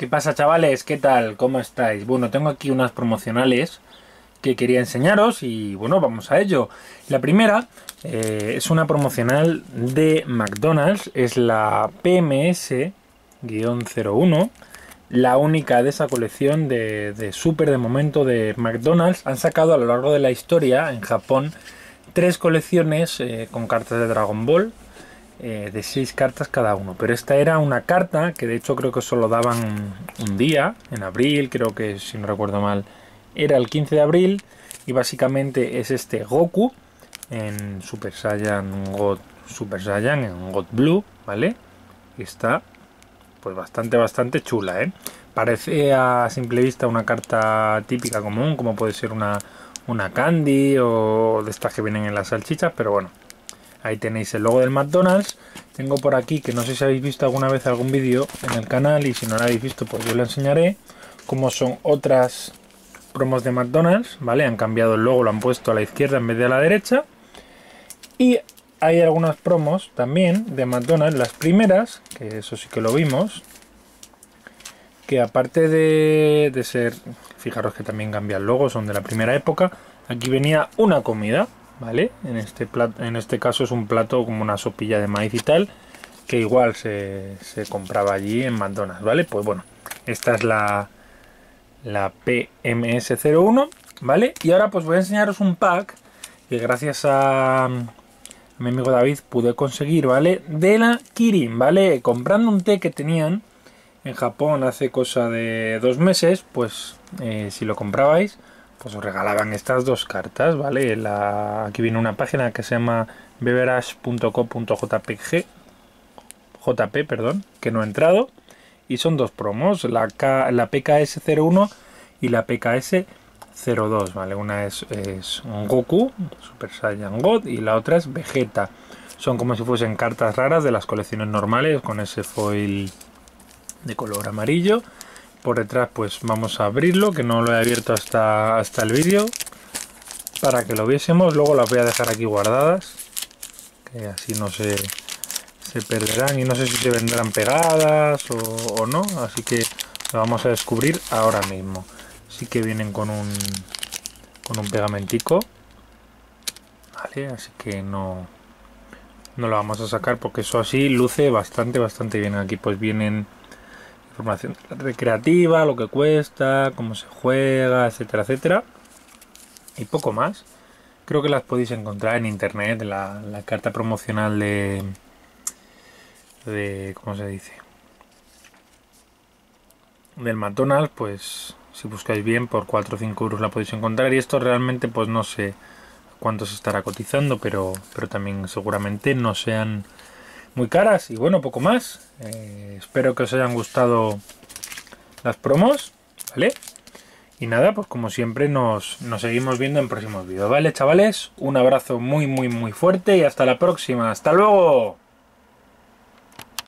¿Qué pasa chavales? ¿Qué tal? ¿Cómo estáis? Bueno, tengo aquí unas promocionales que quería enseñaros y bueno, vamos a ello. La primera eh, es una promocional de McDonald's, es la PMS-01, la única de esa colección de, super de momento de McDonald's. Han sacado a lo largo de la historia en Japón tres colecciones eh, con cartas de Dragon Ball, eh, de seis cartas cada uno. Pero esta era una carta que de hecho creo que solo daban un día, en abril, creo que si no recuerdo mal, era el 15 de abril. Y básicamente es este Goku en Super Saiyan God, Super Saiyan en God Blue, ¿vale? Y está pues bastante, bastante chula, ¿eh? Parece a simple vista una carta típica común, como puede ser una, una candy o de estas que vienen en las salchichas, pero bueno, Ahí tenéis el logo del McDonald's. Tengo por aquí, que no sé si habéis visto alguna vez algún vídeo en el canal y si no lo habéis visto, pues yo lo enseñaré. Como son otras promos de McDonald's, ¿vale? Han cambiado el logo, lo han puesto a la izquierda en vez de a la derecha. Y hay algunas promos también de McDonald's, las primeras, que eso sí que lo vimos. Que aparte de, de ser, fijaros que también cambia el logo, son de la primera época. Aquí venía una comida, ¿vale? En este, plato, en este caso es un plato como una sopilla de maíz y tal, que igual se, compraba allí en McDonald's, ¿vale? Pues bueno, esta es la, la PMS01, ¿vale? Y ahora pues voy a enseñaros un pack que gracias a, a mi amigo David pude conseguir, ¿vale? De la Kirin, ¿vale? Comprando un té que tenían en Japón hace cosa de dos meses, pues eh, si lo comprabais pues os regalaban estas dos cartas, ¿vale? Aquí viene una página que se llama beverage.co.jpg JP, perdón, que no ha entrado. Y son dos promos, la, la PKS01 y la PKS02, ¿vale? Una es Goku, Super Saiyan God, y la otra es Vegeta. Son como si fuesen cartas raras de las colecciones normales, con ese foil de color amarillo por detrás pues vamos a abrirlo que no lo he abierto hasta, hasta el vídeo. Para que lo viésemos luego las voy a dejar aquí guardadas que así no se, se perderán y no sé si se vendrán pegadas o, no. Así que lo vamos a descubrir ahora mismo. Sí que vienen con un con un pegamentico vale así que no no lo vamos a sacar porque eso así luce bastante bastante bien. Aquí pues vienen información recreativa, lo que cuesta, cómo se juega, etcétera, etcétera. Y poco más. Creo que las podéis encontrar en internet, la, la carta promocional de, de... ¿Cómo se dice? Del McDonald's, pues si buscáis bien por 4 o 5 euros la podéis encontrar. Y esto realmente pues no sé cuánto se estará cotizando, pero, pero también seguramente no sean muy caras y bueno, poco más. Eh, espero que os hayan gustado las promos, ¿vale? Y nada, pues como siempre nos, nos seguimos viendo en próximos vídeos, ¿vale chavales? Un abrazo muy muy muy fuerte y hasta la próxima. ¡Hasta luego!